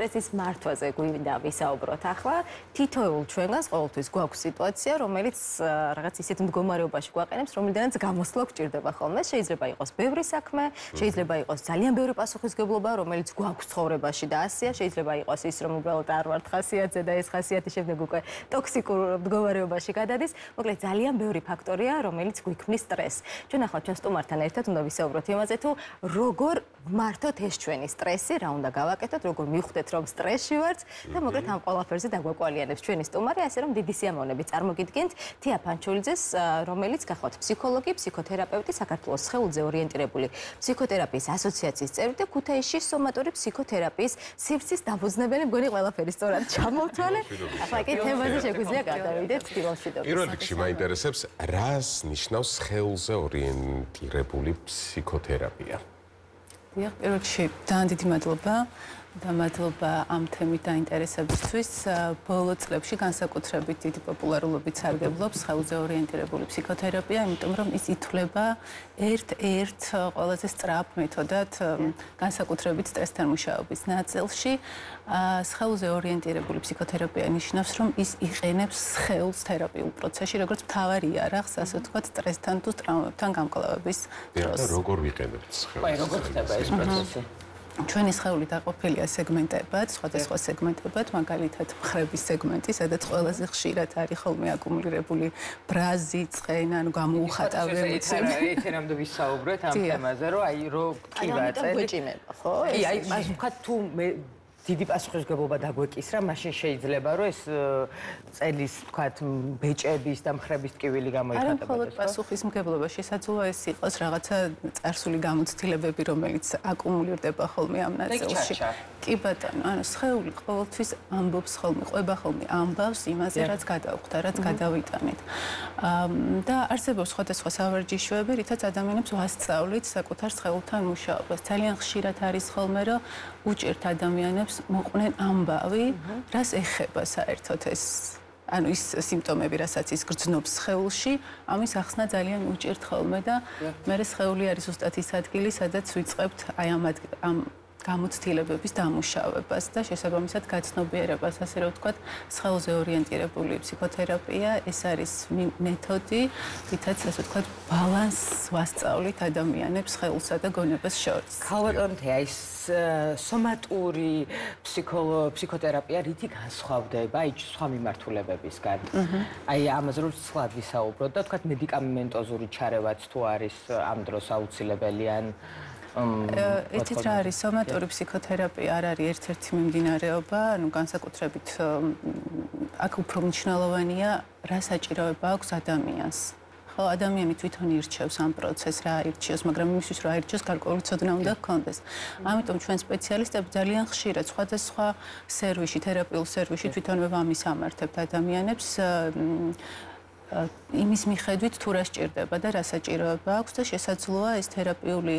სტრესის მართვაზე გვინდა ვისაუბროთ ახლა. თითოეულ ჩვენგანს ყოველთვის გვაქვს სიტუაცია, რომელიც რაღაც ისეთ მდგომარეობაში გვაყენებს, რომელიდანაც გამოსვლა გვჭირდება ხოლმე. შეიძლება იყოს ბევრი საქმე, შეიძლება იყოს ძალიან ბევრი პასუხისგებლობა, რომელიც გვაქვს ცხოვრებაში და ასია, შეიძლება იყოს ის, რომ უბრალოდ არ ვართ ხასიათზე და ეს ხასიათი შემდეგ უკვე ტოქსიკურ მდგომარეობაში გადადის. მოკლედ ძალიან ბევრი ფაქტორია, რომელიც გვიქმნის სტრესს. ჩვენ ახლა ჩვენ სტუმართან ერთად უნდა ვისაუბროთ იმაზე, თუ როგორ მართოთ ეს ჩვენი სტრესი, რა უნდა გავაკეთოთ, როგორ მივხვდეთ, რომ სტრესში ვართ და მოკლედ ამ ყველაფერზე დაგვაკვალიანებს ჩვენი სტუმარი, ასე რომ დიდი სიამოვნებით წარმოგიდგენთ თია ფანჩულიძეს, რომელიც გახლავთ ფსიქოლოგი, ფსიქოთერაპევტი, საქართველოს სხეულზე ორიენტირებული ფსიქოთერაპიის ასოციაციის წევრი და ქუთაისში სომატური ფსიქოთერაპიის სივრცის დამფუძნებელი მგონი ყველაფერი სწორად ჩამოვთვალე. ახლა კი თემაზე შეგვიძლია გადავიდეთ თილოშიდობის. პირველ რიგში მაინტერესებს, რას ნიშნავს სხეულზე ორიენტირებული ფსიქოთერაპია? დიახ, პირველ რიგში ძალიან დიდი მადლობა და მადლობა ამ თემით დაინტერესებისთვის. ბოლო წლებში განსაკუთრებით დიდი პოპულარულობით სარგებლობს ხელზე ორიენტირებული ფსიქოთერაპია, იმიტომ რომ ის ითვლება ერთ-ერთ ყველაზე სწრაფ მეთოდად განსაკუთრებით სტრესთან მუშაობის ნაწილში. ხელზე ორიენტირებული ფსიქოთერაპია ნიშნავს, რომ ის იყენებს ხელს თერაპიულ პროცესში, როგორც მთავარი იარაღს, ასე ვთქვათ, სტრესთან თუ ტრავმებთან გამკლავების დროს. და როგორ ვიყენებთ ხელს? აი, როგორ ხდება ეს პროცესი? ჩვენი სხეული დაყოფილია სეგმენტებად, სხვადასხვა სეგმენტებად, მაგალითად, მხრების სეგმენტი, სადაც ყველაზე ხშირად არის ხოლმე აკუმულირებული ბრაზი, წყენ, ანუ გამოუხატავ ემოციები. აი, ეთერამდე ვისაუბრეთ ამ თემაზე, რომ აი, რო კი ვაწერ. ხო? კი, აი, მას ვქოთ თუ მე დიდი პასუხისგებლობა დაგვეკისრა, მაშინ შეიძლება რომ ეს წელის თქვათ ბეჭების და მხრების ტკივილი გამოიხატება. არა მხოლოდ პასუხისმგებლობა, შესაძლოა ეს იყოს რაღაცა წარსული გამოცდილებები, რომელიც აკუმულირდება ხოლმე ამ ნაწილში. კი ბატონო, ანუ სხეული ყოველთვის ამბობს ხოლმე, ყובה ხოლმე ამბავს იმაზე, რაც გადავხდა, რაც mm-hmm. გადავიტანეთ. და არსებობს სხვადასხვა სავარჯიშოები, რითაც ადამიანებს ვასწავლით საკუთარ სხეულთან მუშაობას. ძალიან ხშირად არის ხოლმე, რომ უჭერთ ადამიანებს მოყვნენ ამბავი, რას ეხება საერთოდ ეს ანუ ის სიმპტომები, რასაც ის გრძნობს სხეულში, ამის ახსნა ძალიან უჭერთ ხოლმე და მე სხეული არის უბრალოდ ის ადგილი, სადაც ვიწყებთ აი ამ ამ გამოცდილებების დამუშავებას და შესაბამისად გაცნობიერებას, ასე რომ ვთქვათ, სხეულზე ორიენტირებული ფსიქოთერაპია, ეს არის მეთოდი, რითაც ასე ვთქვათ, ბალანსს ვასწავლით ადამიანებს სხეულსა და გონებას შორის. ქალბატონთე, აი სომატური ფსიქოლო ფსიქოთერაპია რითი განსხვავდება აი სხვა მიმართულებებისგან? აი ამაზე რომ სხვა ვისაუბროთ და ვთქვათ, მედიკამენტოზური ჩარევაც თუ არის ამ დროს აუცილებელი ან ეთით რა არის სომატური ფსიქოთერაპია არ არის ერთ-ერთი მიმდინარეობა, ანუ განსაკუთრებით აქ უფრო მნიშვნელოვანია რა საჭიროება აქვს ადამიანს. ხო, ადამიანი თვითონ ირჩევს ამ პროცესს რა ირჩევს, მაგრამ იმისთვის რა ირჩევს, გარკვეული ცოდნა უნდა ჰქონდეს. ამიტომ ჩვენ სპეციალისტები ძალიან ხშირად სხვადასხვა სერვისში, თერაპიულ სერვისში თვითონვე ვამისამართებთ ადამიანებს იმის მიხედვით თუ რა სჭირდება და რა საჭიროება აქვს და შესაძლოა ეს თერაპიული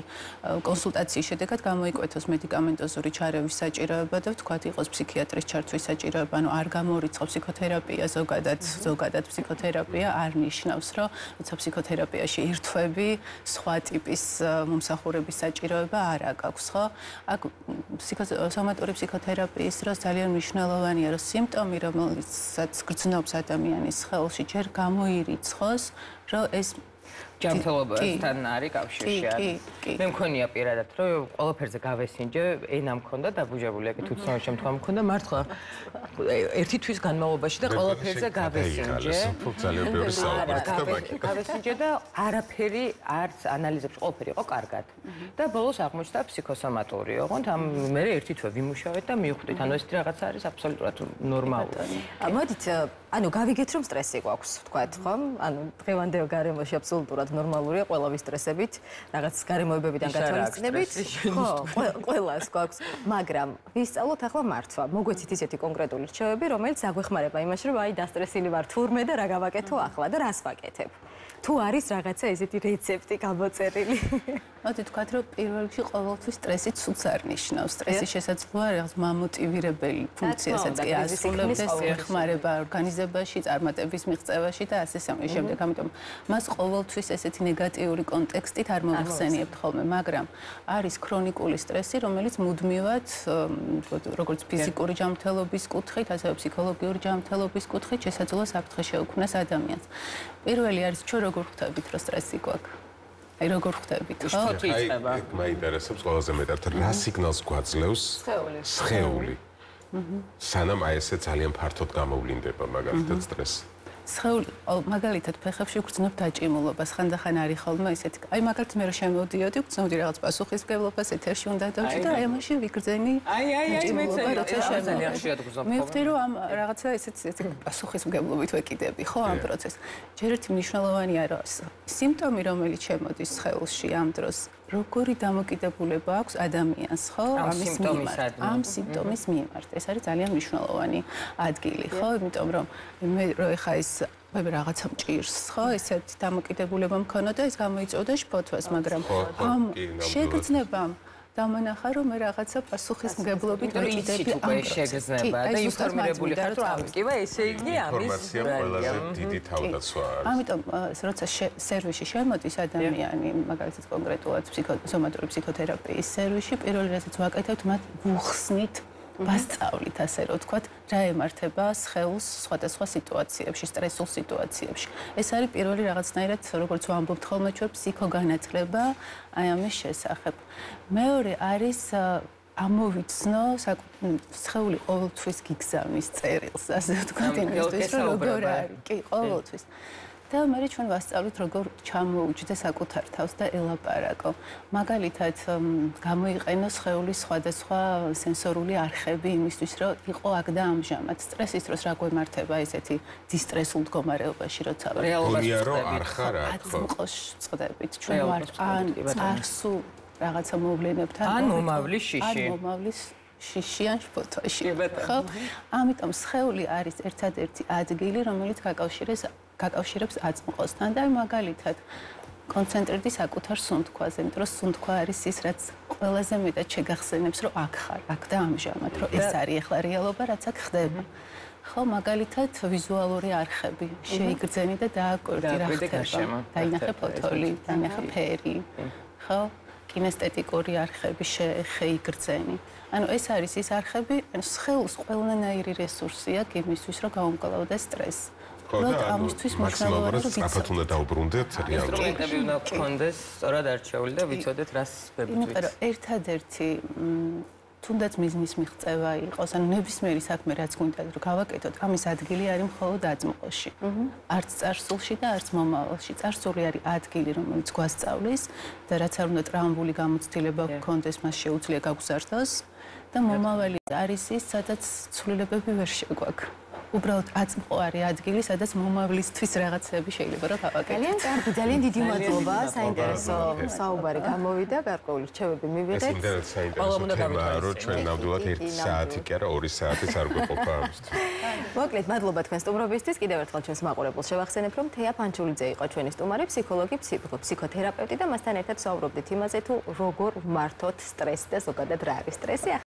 კონსულტაციის შედეგად გამოიკვეთოს მედიკამენტოზური ჩარევის საჭიროება და ვთქვათ იყოს ფსიქიატრის ჩართვის საჭიროება, ანუ არ გამორიცხავს ფსიქოთერაპია ზოგადად, ზოგადად ფსიქოთერაპია არ ნიშნავს, რომ როცა ფსიქოთერაპიაში ირთვები, სხვა ტიპის მომსახურების საჭიროება არ აქვს, ხო? აქ ფსიქოსომატური ფსიქოთერაპიის დროს ძალიან მნიშვნელოვანია, რომ სიმპტომი, რომელსაც გრძნობს ადამიანის ხელში, ჯერ გამო მოირიცხოს, რომ ეს ჯანმრთელობასთან არის კავშირში არის. მე მქონია პირადად, რომ ყველაფერზე გავესინჯე, ენა მქონდა დაბუჟებული, ეგ თვითონ შემთხვევა მქონდა მართლა. ერთი თვის განმავლობაში და ყველაფერზე გავესინჯე. გავესინჯე და არაფერი არც ანალიზებში ყველაფერი იყო კარგად. და ბოლოს აღმოჩნდა ფსიქოსომატური, ოღონდ ამ მე ერთი თვე ვიმუშავეთ და მივხვდით, ანუ ეს რაღაც არის აბსოლუტურად ნორმალური. მოდით, ანუ გავიგეთ რომ სტრესი გვაქვს, თქვათ, ხო? ანუ დღევანდელ გარემოში აბსოლუტურად ნორმალურია ყველა ვისტრესებით, რაღაც გარემოებებიდან გათვალისწინებით. ხო, ყველას გვაქვს, მაგრამ ვისწავლოთ ახლა მართვა. მოგვეცით ისეთი კონკრეტული რჩევები, რომელიც აგვეხმარება იმაში, რომ აი დასტრესილი ვარ თურმე და რა გავაკეთო ახლა და რას ვაკეთებ. თუ არის რაღაცა ესეთი რეცეპტი გამოწერილი? მოდი თქვათ, რომ პირველ რიგში ყოველთვის სტრესი ცუდს არ ნიშნავს. სტრესი შესაძლოა რაღაც მამოტივირებელი ფუნქციასაც კი ასრულებდეს ეხმარება ორგანიზებაში, წარმატების მიღწევაში და ასე შემდეგ. ამიტომ მას ყოველთვის ესეთი ნეგატიური კონტექსტით არ მოიხსენიებთ ხოლმე, მაგრამ არის ქრონიკული სტრესი, რომელიც მუდმივად როგორც ფიზიკური ჯანმრთელობის კუთხით, ასევე ფსიქოლოგიური ჯანმრთელობის კუთხით შესაძლოა საფრთხე შეუქმნას ადამიანს. პირველი არის ჩვენ როგორ ხვდებით, რომ სტრესი გვაქვს? აი როგორ ხვდებით, ხო? აი მაინტერესებს ყველაზე მეტად რა სიგნალს გვაძლევს სხეული. სანამ აი ესე ძალიან ფართოდ გამოვლინდება მაგალითად სტრესი. სხეული მაგალითად ფეხებში გრძნობ დაჭიმულობას. ხანდახან არის ხოლმე ისეთი აი მაგალითად მე რო შემოდიოდი გრძნობდი რაღაც პასუხისმგებლობას ეთერში უნდა დავჭი და აი ამაში ვიგრძენი აი აი აი მე ძალიან ხშირად გრძნობ მე ვთქვი რომ ამ რაღაცა ესეც ესეთი პასუხისმგებლობით ვეკიდები ხო ამ პროცესს. ჯერ ერთი მნიშვნელოვანია რომ სიმპტომი რომელიც შემოდის სხეულში ამ დროს როგორი დამოკიდებულება აქვს ადამიანს, ხო? ამის მიმართ, ამ სიმპტომის მიმართ. ეს არის ძალიან მნიშვნელოვანი ადგილი, ხო? იმიტომ რომ მე რო ეხა ეს მე რაღაცა მჭირს, ხო? ესეთი დამოკიდებულება მქონოდა და ეს გამოიწოდა შფოთვას, მაგრამ ამ შეგრძნებამ დამანახა რომ მე რაღაცა პასუხისმგებლობით ვეჭიდები ამ შეგრძნება და ინფორმირებული ხარ თუ ამკივა ესე იგი ამის ინფორმაცია ყველაზე დიდი თავდაცვა არის. ამიტომ როცა სერვისში შემოდის ადამიანი მაგალითად კონკრეტულად ფსიქოსომატური ფსიქოთერაპიის სერვისში პირველ რაზეც ვაკეთებთ მათ ვუხსნით ვასწავლით ასე რომ ვთქვათ, რა ემართება სხეულს სხვადასხვა სიტუაციებში, სტრესულ სიტუაციებში. ეს არის პირველი რაღაცნაირად, როგორც ვამბობთ ხოლმე ჩვენ ფსიქოგანათლება აი ამის შესახებ. მეორე არის ამოვიცნო სხეული ყოველთვის გიგზავნის წერილს, ასე ვთქვათ, იმისთვის რომ როგორ არის. კი, ყოველთვის. და მე ჩვენ ვასწავლით როგორ ჩამოუჯდა საკუთარ თავს და ელაპარაკო. მაგალითად, გამოიყენო სხეულის სხვადასხვა სენსორული არხები იმისთვის, რომ იყო აქ და ამჟამად სტრესის დროს რა გვემართება ესეთი დისტრესულ მდგომარეობაში, როცა რეალობაში არ ხარ აქ ხო? ყოს წდებით. ჩვენ ვართ ან წარსულ რაღაცა მოვლენებთან ან მომავლის შიში. ან მომავლის შიშიან ფოტოში. ხო? ამიტომ სხეული არის ერთადერთი ადგილი, რომელიც გაკავშირებს გაკავშირებს აწმყოსთან და მაგალითად კონცენტრირდი საკუთარ სუნთქვაზე, იმიტომ რომ სუნთქვა არის ის, რაც ყველაზე მეტად შეგახსენებს, რომ აქ ხარ, აქ და ამჟამად, რომ ეს არის ახლა რეალობა, რაც აქ ხდება. ხო, მაგალითად ვიზუალური არხები, შეიგრძენი და დააკვირდი რა ხდება. დაინახე ფოტოლი, დაინახე ფერი. ხო, კინესთეტიკური არხები შეიგრძენი. ანუ ეს არის ის არხები, ანუ სხეულს ყველანაირი რესურსი აქვს იმისთვის, რომ გაუმკლავდეს სტრესს. ამისთვის მაქსიმალურად სწრაფად უნდა დაუბრუნდეთ რეალურად. ინსტრუმენტები უნდა გქონდეს, სწორად არჩეული და ვიცოდეთ რას ვებთ. იმიტომ რომ ერთადერთი თუნდაც მიზნის მიღწევა იყოს, ანუ ნებისმიერი საქმე რაც გვინდა რომ გავაკეთოთ, ამის ადგილი არის მხოლოდ აწმყოში. არც წარსულში და არც მომავალში. წარსული არის ადგილი, რომელიც გვასწავლის და რაც არ უნდა ტრამვული გამოცდილება გქონდეს, მას შეუძლია გაგზარდოს და მომავალი არის ის, სადაც ცვლილებები ვერ შეგვაქვს. უბრალოდ აწმყოარი ადგილი, სადაც მომავლისთვის რაღაცები შეიძლება რომ გავაკეთოთ. ძალიან კარგი, ძალიან დიდი მადლობა, საინტერესო საუბარი გამოვიდა, გარკვეული რჩევები მივიღეთ. ეს ინტერესant საინტერესო თემაა, რომ ჩვენ ნამდვილად 1 საათი კი არა 2 საათიც არ გვეყოფა ამისთვის. მოკლედ, მადლობა თქვენ სტუმრობისთვის. კიდევ ერთხელ ჩვენს მაყურებელს შევახსენებ, რომ თეა პანჩულიძე იყო ჩვენი სტუმარი, ფსიქოლოგი, ფსიქოთერაპევტი და მასთან ერთად საუბრობდით იმაზე, თუ როგორ მართოთ სტრესს და ზოგადად რა არის სტრესი.